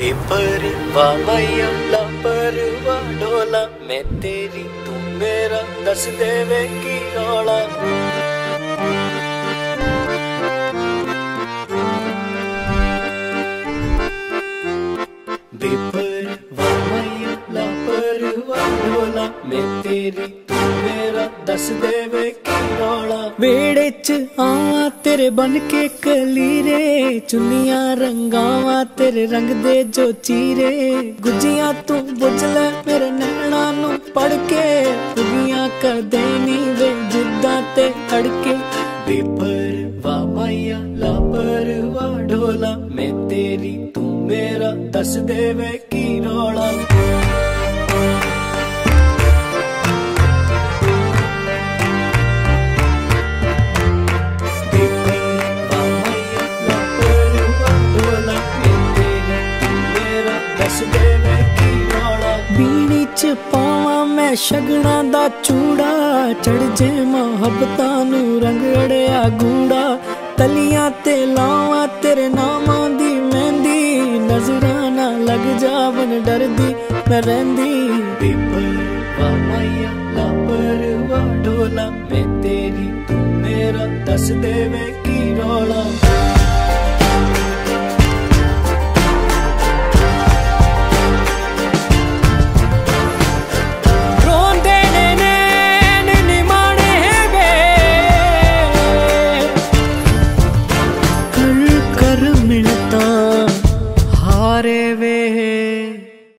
ਬੇਪਰਵਾ ਮਾਇਆ ਲਾਪਰਵਾ ਡੋਲਾ। ਮੈਂ ਤੇਰੀ ਤੂੰ ਮੇਰਾ ਦੱਸ ਦੇਵੇ ਕੀ ਰੌਲਾ। ਤੇਰੀ, ਤੂੰ ਮੇਰਾ ਦੱਸ ਦੇਵੇ ਕੀ ਰੌਲਾ। ਵੇੜੇ ਚ ਆ ਤੇਰੇ ਬਨ ਕੇ ਕਲੀਰੇ। ਚੁੰਨੀਆਂ ਰੰਗਾਵਾਂ, ਤੇਰੇ ਰੰਗ ਦੇ ਜੋ ਚੀਰੇ। ਗੁੱਜੀਆਂ ਤੂੰ ਬੁੱਝ ਲੈ, ਮੇਰੇ ਨੈਣਾ ਨੂੰ ਪੜ ਕੇ। ਕੁਗੀਆਂ ਕਰਦੇ ਨੀ ਵੇ ਜਿੱਦਾਂ ਤੇ ਅੜਕੇ ਬੇਪਰਵਾ ਮਾਇਆ ਲਾਪਰਵਾ ਢੋਲਾ ਮੈਂ ਤੇਰੀ, ਤੂੰ ਮੇਰਾ ਦੱਸ ਦੇ ਵੇ ਕੀ ਰੌਲਾ। ਚ ਪਾਵਾਂ ਮੈਂ ਸ਼ਗਣਾ ਦਾ ਚੂੜਾ। ਚੜ ਜੇ ਮੁਹੱਬਤਾਂ ਨੂੰ ਰੰਗ ਅੜਿਆ ਗੂੜਾ। ਤਲੀਆਂ ਤੇ ਲਾਵਾਂ ਤੇਰੇ ਨਾਮਾਂ ਦੀ ਮਹਿੰਦੀ। ਨਜ਼ਰਾਂ ਨਾ ਲੱਗ ਜਾਵਨ ਡਰਦੀ ਮੈਂ ਰਹਿੰਦੀ। ਬੇਪਰਵਾ ਮਾਇਆ ਲਾਪਰਵਾ ਢੋਲਾ ਮੈਂ ਤੇਰੀ ਤੂੰ ਮੇਰਾ ਦੱਸ ਦੇਵੇ ਕੀ ਰੌਲਾ। தரும்